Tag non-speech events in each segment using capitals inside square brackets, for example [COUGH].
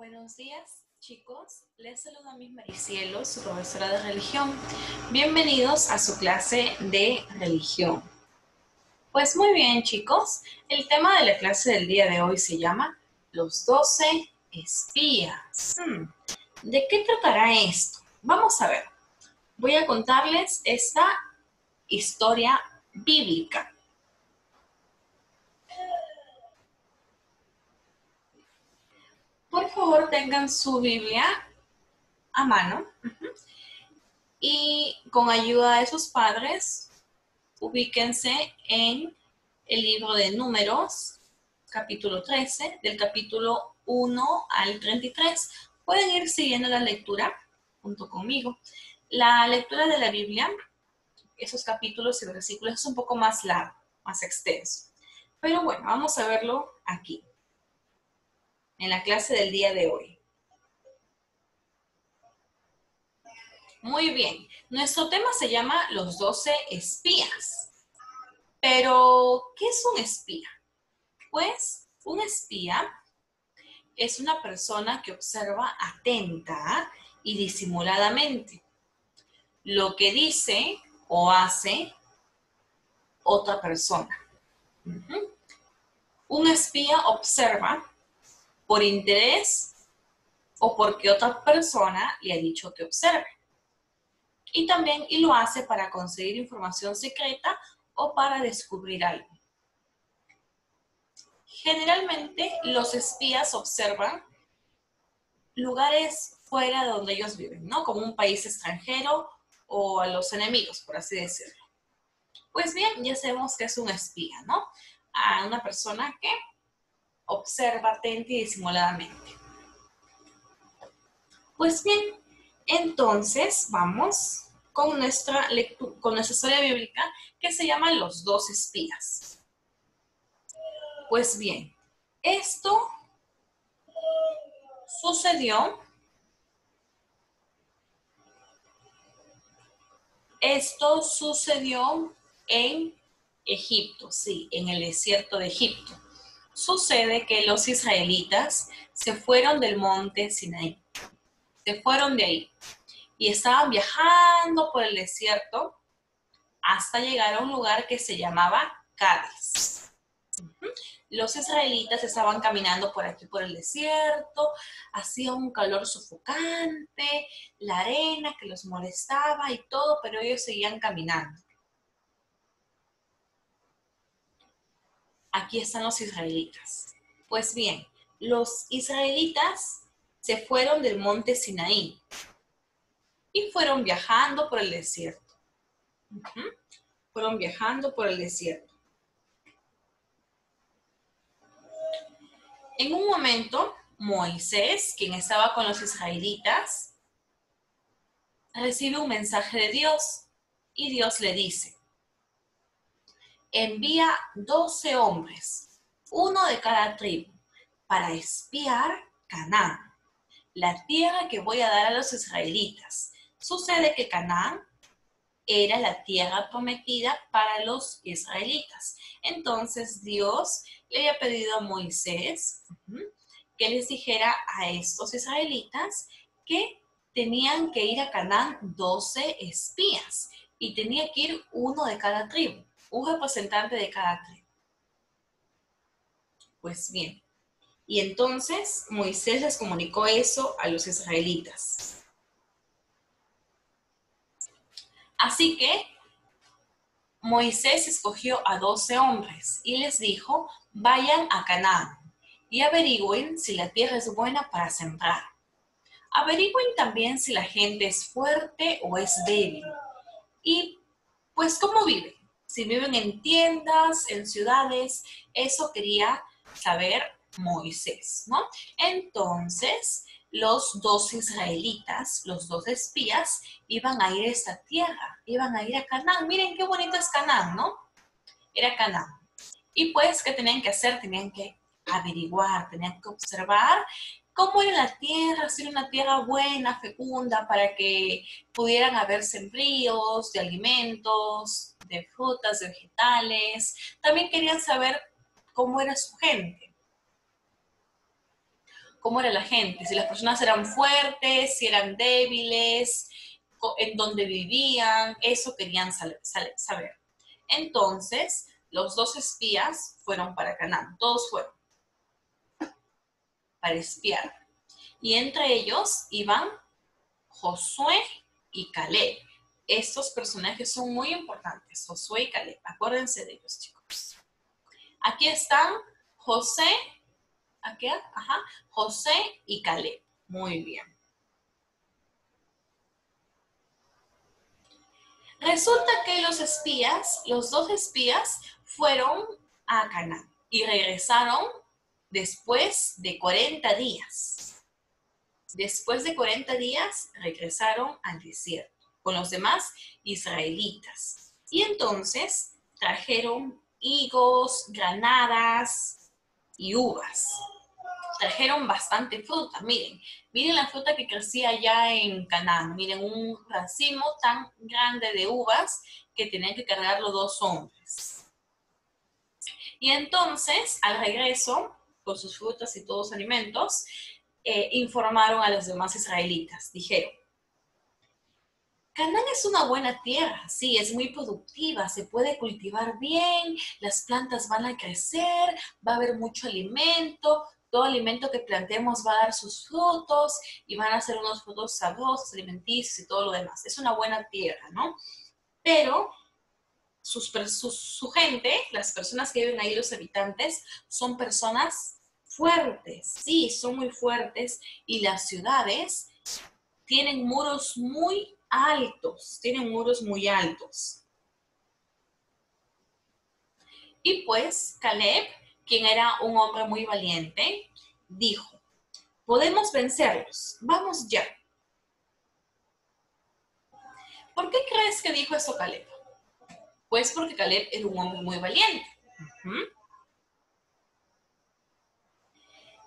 Buenos días, chicos. Les saluda a Miss Maricielo, su profesora de religión. Bienvenidos a su clase de religión. Pues muy bien, chicos. El tema de la clase del día de hoy se llama Los 12 espías. Hmm, ¿De qué tratará esto? Vamos a ver. Voy a contarles esta historia bíblica. por favor tengan su Biblia a mano y con ayuda de sus padres ubíquense en el libro de números, capítulo 13, del capítulo 1 al 33. Pueden ir siguiendo la lectura junto conmigo. La lectura de la Biblia, esos capítulos y versículos es un poco más largo, más extenso. Pero bueno, vamos a verlo aquí en la clase del día de hoy. Muy bien, nuestro tema se llama los 12 espías. Pero, ¿qué es un espía? Pues un espía es una persona que observa atenta y disimuladamente lo que dice o hace otra persona. Un espía observa por interés o porque otra persona le ha dicho que observe. Y también y lo hace para conseguir información secreta o para descubrir algo. Generalmente los espías observan lugares fuera de donde ellos viven, ¿no? Como un país extranjero o a los enemigos, por así decirlo. Pues bien, ya sabemos que es un espía, ¿no? A una persona que observa atenta y disimuladamente. Pues bien, entonces vamos con nuestra, con nuestra historia bíblica que se llama Los dos espías. Pues bien, esto sucedió Esto sucedió en Egipto, sí, en el desierto de Egipto sucede que los israelitas se fueron del monte Sinaí, se fueron de ahí y estaban viajando por el desierto hasta llegar a un lugar que se llamaba Cádiz. Los israelitas estaban caminando por aquí por el desierto, hacía un calor sofocante, la arena que los molestaba y todo, pero ellos seguían caminando. Aquí están los israelitas. Pues bien, los israelitas se fueron del monte Sinaí y fueron viajando por el desierto. Fueron viajando por el desierto. En un momento, Moisés, quien estaba con los israelitas, recibe un mensaje de Dios y Dios le dice, envía doce hombres, uno de cada tribu, para espiar Canaán, la tierra que voy a dar a los israelitas. Sucede que Canaán era la tierra prometida para los israelitas. Entonces Dios le había pedido a Moisés que les dijera a estos israelitas que tenían que ir a Canaán 12 espías y tenía que ir uno de cada tribu un representante de cada tribu. Pues bien, y entonces Moisés les comunicó eso a los israelitas. Así que Moisés escogió a doce hombres y les dijo, vayan a Canaán y averigüen si la tierra es buena para sembrar. Averigüen también si la gente es fuerte o es débil y pues cómo viven si viven en tiendas, en ciudades, eso quería saber Moisés, ¿no? Entonces, los dos israelitas, los dos espías, iban a ir a esta tierra, iban a ir a Canaán. Miren qué bonito es Canaán, ¿no? Era Canaán. Y pues, ¿qué tenían que hacer? Tenían que averiguar, tenían que observar cómo era la tierra, si era una tierra buena, fecunda, para que pudieran haber sembríos de alimentos, de frutas, de vegetales. También querían saber cómo era su gente. cómo era la gente, si las personas eran fuertes, si eran débiles, en dónde vivían, eso querían saber. Entonces, los dos espías fueron para Canaán, todos fueron para espiar. Y entre ellos iban Josué y Caleb. Estos personajes son muy importantes, Josué y Caleb. Acuérdense de ellos, chicos. Aquí están José, aquí, ajá, José y Caleb. Muy bien. Resulta que los espías, los dos espías, fueron a Canaán y regresaron después de 40 días. Después de 40 días regresaron al desierto con los demás israelitas. Y entonces trajeron higos, granadas y uvas. Trajeron bastante fruta. Miren, miren la fruta que crecía allá en Canaán. Miren un racimo tan grande de uvas que tenían que cargarlo dos hombres. Y entonces, al regreso, con sus frutas y todos los alimentos, eh, informaron a los demás israelitas. Dijeron, Canaán es una buena tierra, sí, es muy productiva, se puede cultivar bien, las plantas van a crecer, va a haber mucho alimento, todo alimento que plantemos va a dar sus frutos y van a ser unos frutos sabrosos, alimenticios y todo lo demás. Es una buena tierra, ¿no? Pero sus, su gente, las personas que viven ahí, los habitantes, son personas fuertes, sí, son muy fuertes y las ciudades tienen muros muy altos, tienen muros muy altos. Y pues Caleb, quien era un hombre muy valiente, dijo, podemos vencerlos, vamos ya. ¿Por qué crees que dijo eso Caleb? Pues porque Caleb era un hombre muy valiente.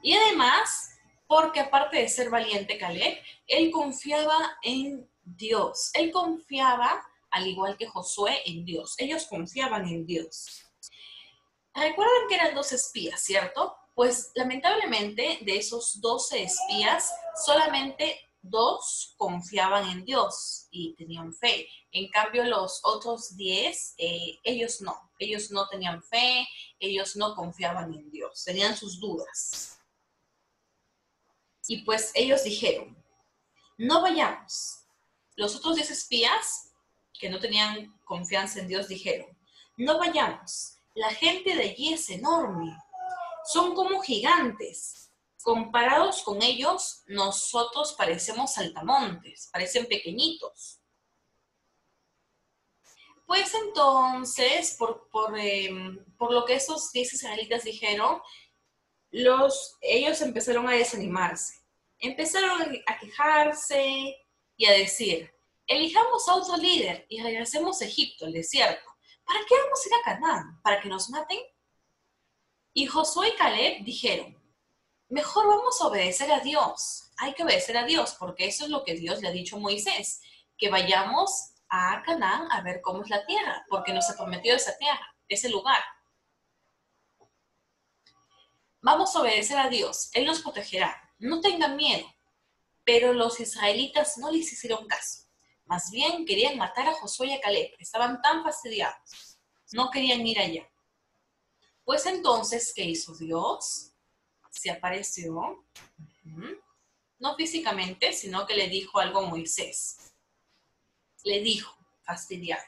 Y además, porque aparte de ser valiente Caleb, él confiaba en Dios. Él confiaba, al igual que Josué, en Dios. Ellos confiaban en Dios. Recuerden que eran dos espías, ¿cierto? Pues lamentablemente de esos doce espías, solamente dos confiaban en Dios y tenían fe. En cambio, los otros diez, eh, ellos no. Ellos no tenían fe, ellos no confiaban en Dios, tenían sus dudas. Y pues ellos dijeron, no vayamos, los otros diez espías, que no tenían confianza en Dios, dijeron, no vayamos, la gente de allí es enorme, son como gigantes. Comparados con ellos, nosotros parecemos saltamontes, parecen pequeñitos. Pues entonces, por, por, em, lo que esos diez israelitas dijeron, los, ellos empezaron a desanimarse. Empezaron a quejarse, y a decir, elijamos a otro líder y regresemos a Egipto, el desierto. ¿Para qué vamos a ir a Canaán? ¿Para que nos maten? Y Josué y Caleb dijeron, mejor vamos a obedecer a Dios. Hay que obedecer a Dios porque eso es lo que Dios le ha dicho a Moisés, que vayamos a Canaán a ver cómo es la tierra, porque nos ha prometido esa tierra, ese lugar. Vamos a obedecer a Dios, Él nos protegerá. No tengan miedo, pero los israelitas no les hicieron caso. Más bien querían matar a Josué y a Caleb, estaban tan fastidiados. No querían ir allá. Pues entonces, ¿qué hizo Dios? Se apareció, no físicamente, sino que le dijo algo a Moisés. Le dijo, fastidiado,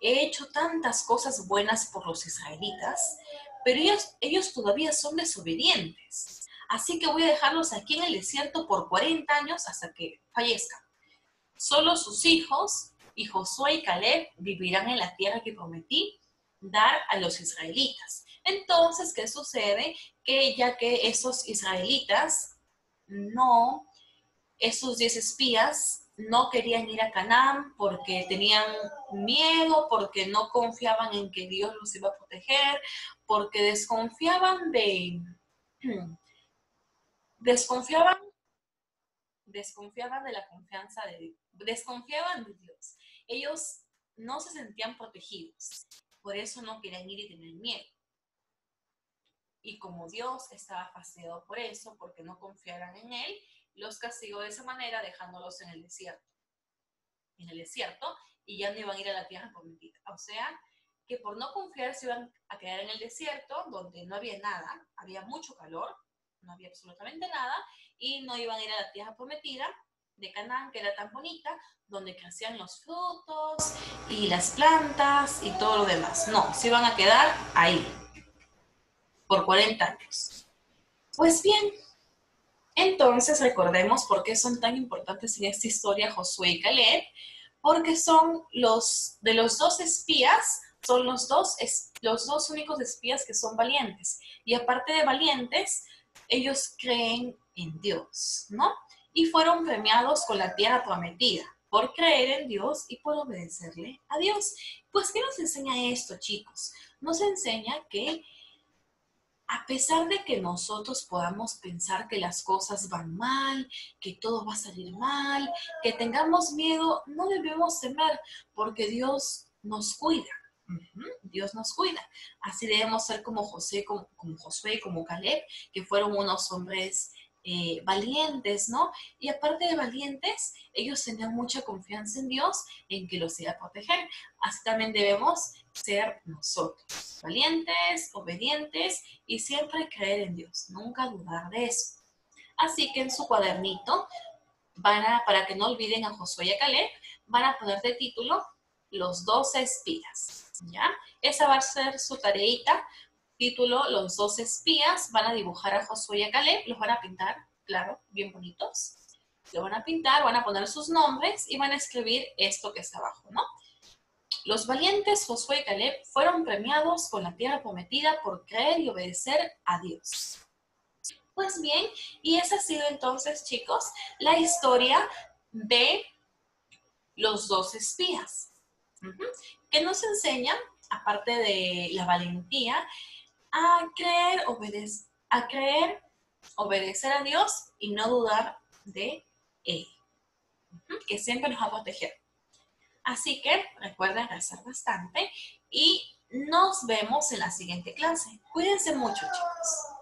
he hecho tantas cosas buenas por los israelitas, pero ellos, ellos todavía son desobedientes. Así que voy a dejarlos aquí en el desierto por 40 años hasta que fallezcan. Solo sus hijos y Josué y Caleb vivirán en la tierra que prometí dar a los israelitas. Entonces, ¿qué sucede? Que ya que esos israelitas no, esos 10 espías no querían ir a Canaán porque tenían miedo, porque no confiaban en que Dios los iba a proteger, porque desconfiaban de, [CLEARS THROAT] desconfiaban, desconfiaban de la confianza de desconfiaban de Dios. Ellos no se sentían protegidos, por eso no querían ir y tener miedo. Y como Dios estaba fastidiado por eso, porque no confiaran en Él, los castigó de esa manera dejándolos en el desierto. En el desierto y ya no iban a ir a la tierra prometida. O sea, que por no confiar se iban a quedar en el desierto, donde no había nada, había mucho calor, no había absolutamente nada, y no iban a ir a la tierra prometida de Canaán, que era tan bonita, donde crecían los frutos y las plantas y todo lo demás. No, se iban a quedar ahí por 40 años. Pues bien, entonces recordemos por qué son tan importantes en esta historia Josué y Caleb, porque son los de los dos espías, son los dos, los dos únicos espías que son valientes. Y aparte de valientes, ellos creen en Dios, ¿no? Y fueron premiados con la tierra prometida por creer en Dios y por obedecerle a Dios. Pues, ¿qué nos enseña esto, chicos? Nos enseña que a pesar de que nosotros podamos pensar que las cosas van mal, que todo va a salir mal, que tengamos miedo, no debemos temer porque Dios nos cuida. Dios nos cuida. Así debemos ser como José, como, como Josué, como Caleb, que fueron unos hombres eh, valientes, ¿no? Y aparte de valientes, ellos tenían mucha confianza en Dios, en que los iba a proteger. Así también debemos ser nosotros, valientes, obedientes y siempre creer en Dios, nunca dudar de eso. Así que en su cuadernito, van a, para que no olviden a Josué y a Caleb, van a poner de título Los dos espías, ¿ya? Esa va a ser su tareita título Los dos espías, van a dibujar a Josué y a Caleb, los van a pintar, claro, bien bonitos. Lo van a pintar, van a poner sus nombres y van a escribir esto que está abajo, ¿no? Los valientes Josué y Caleb fueron premiados con la tierra prometida por creer y obedecer a Dios. Pues bien, y esa ha sido entonces, chicos, la historia de los dos espías, que nos enseña, aparte de la valentía, a creer, a creer, obedecer a Dios y no dudar de Él, que siempre nos va a proteger. Así que recuerden rezar bastante y nos vemos en la siguiente clase. Cuídense mucho, chicos.